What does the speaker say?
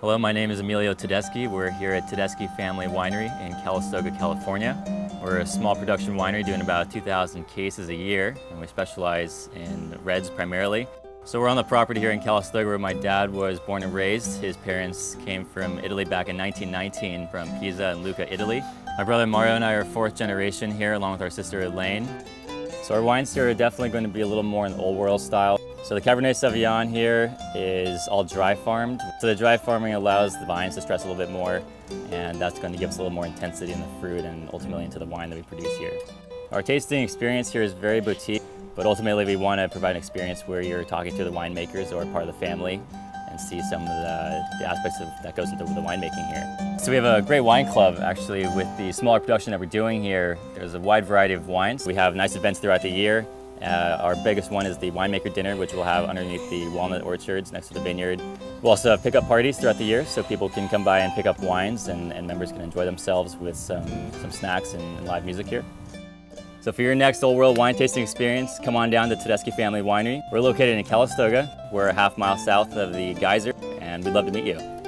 Hello, my name is Emilio Tedeschi. We're here at Tedeschi Family Winery in Calistoga, California. We're a small production winery doing about 2,000 cases a year, and we specialize in reds primarily. So we're on the property here in Calistoga where my dad was born and raised. His parents came from Italy back in 1919 from Pisa and Lucca, Italy. My brother Mario and I are fourth generation here along with our sister Elaine. So our wines here are definitely going to be a little more in the old world style. So the Cabernet Sauvignon here is all dry farmed. So the dry farming allows the vines to stress a little bit more and that's going to give us a little more intensity in the fruit and ultimately into the wine that we produce here. Our tasting experience here is very boutique, but ultimately we want to provide an experience where you're talking to the winemakers or part of the family see some of the, the aspects of, that goes into the winemaking here. So we have a great wine club actually with the smaller production that we're doing here. There's a wide variety of wines. We have nice events throughout the year. Uh, our biggest one is the winemaker dinner, which we'll have underneath the walnut orchards next to the vineyard. We'll also have pickup parties throughout the year, so people can come by and pick up wines, and, and members can enjoy themselves with some, some snacks and, and live music here. So for your next Old World wine tasting experience, come on down to Tedeschi Family Winery. We're located in Calistoga. We're a half mile south of the Geyser, and we'd love to meet you.